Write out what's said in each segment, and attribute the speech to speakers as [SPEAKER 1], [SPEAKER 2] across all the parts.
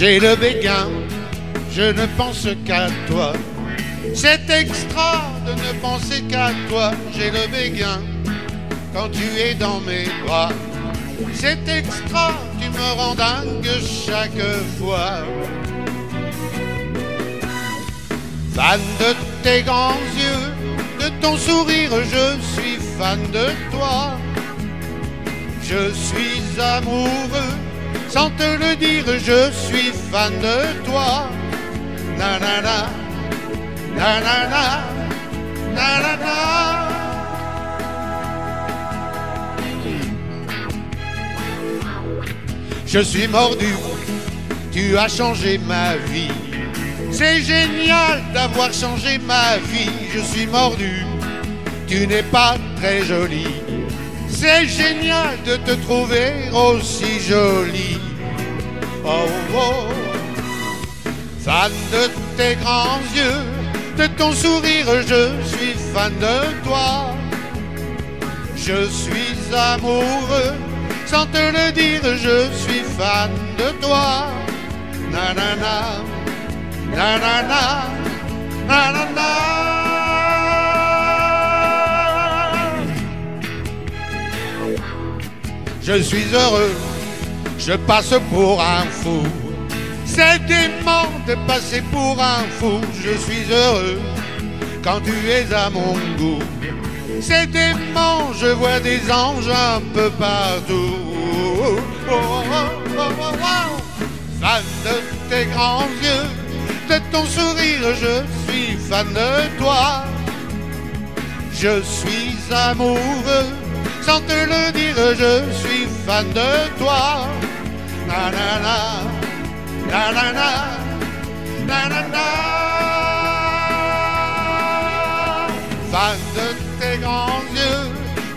[SPEAKER 1] J'ai le béguin, je ne pense qu'à toi. C'est extra de ne penser qu'à toi. J'ai le béguin quand tu es dans mes bras. C'est extra, tu me rends dingue chaque fois. Fan de tes grands yeux, de ton sourire, je suis fan de toi. Je suis amoureux, sans te le dire, je suis fan de toi. Na na na, na na na, na na na. Je suis mordu, tu as changé ma vie. C'est génial d'avoir changé ma vie. Je suis mordu, tu n'es pas très jolie. C'est génial de te trouver aussi jolie. Oh oh, fan de tes grands yeux, de ton sourire, je suis fan de toi. Je suis amoureux, sans te le dire, je suis fan de toi. Na na na, Je suis heureux, je passe pour un fou. C'est dément de passer pour un fou. Je suis heureux quand tu es à mon goût. C'est dément, je vois des anges un peu partout. Oh, oh, oh. Fan de tes grands yeux, de ton sourire, je suis fan de toi. Je suis amoureux, sans te le dire, je suis fan de toi. Na na na, na na na, na na na. Fan de tes grands yeux,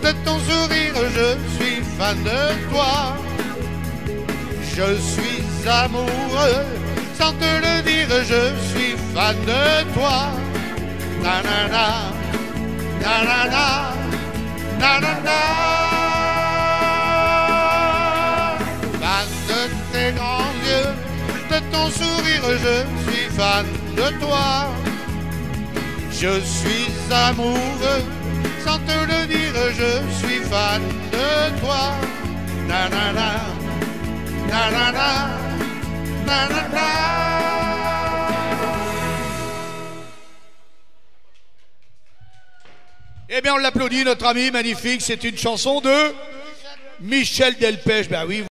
[SPEAKER 1] de ton sourire, je suis fan de toi. Je suis amoureux, sans te le dire, je suis fan de toi. Na na na, na na na, de tes grands yeux, de ton sourire, je suis fan de toi. Je suis amoureux, sans te le dire, je suis fan de toi. Na.
[SPEAKER 2] Eh bien, on l'applaudit, notre ami magnifique. C'est une chanson de Michel Delpech. Ben oui.